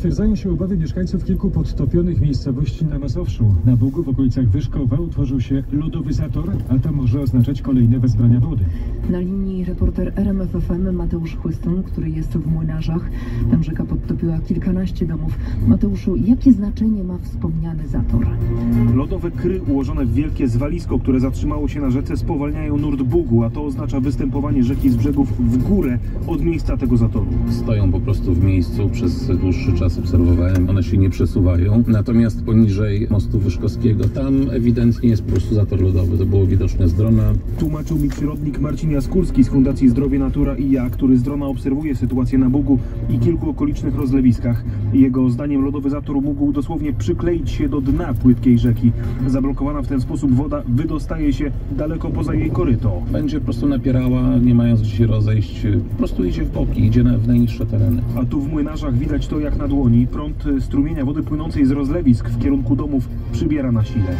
Potwierdzają się obawy mieszkańców kilku podtopionych miejscowości na Mazowszu. Na Bugu w okolicach Wyszkowa utworzył się lodowy zator, a to może oznaczać kolejne wezbrania wody. Na linii reporter RMFFM Mateusz Chłystun, który jest w Młynarzach. Tam rzeka podtopiła kilkanaście domów. Mateuszu, jakie znaczenie ma wspomniany zator? Lodowe kry ułożone w wielkie zwalisko, które zatrzymało się na rzece, spowalniają nurt Bugu, a to oznacza występowanie rzeki z brzegów w górę od miejsca tego zatoru. stoją po prostu w miejscu, przez dłuższy czas obserwowałem, one się nie przesuwają. Natomiast poniżej mostu Wyszkowskiego, tam ewidentnie jest po prostu zator lodowy, to było widoczne z drona. Tłumaczył mi przyrodnik Marcin Jaskórski z Fundacji Zdrowie Natura i ja, który z drona obserwuje sytuację na Bugu i kilku okolicznych rozlewiskach. Jego zdaniem lodowy zator mógł dosłownie przykleić się do dna płytkiej rzeki. Zablokowana w ten sposób woda wydostaje się daleko poza jej koryto. Będzie po prostu napierała, nie mając gdzie się rozejść, po prostu idzie w boki, idzie na, w najniższe tereny. A tu w młynarzach widać to jak na dłoni. Prąd strumienia wody płynącej z rozlewisk w kierunku domów przybiera na sile.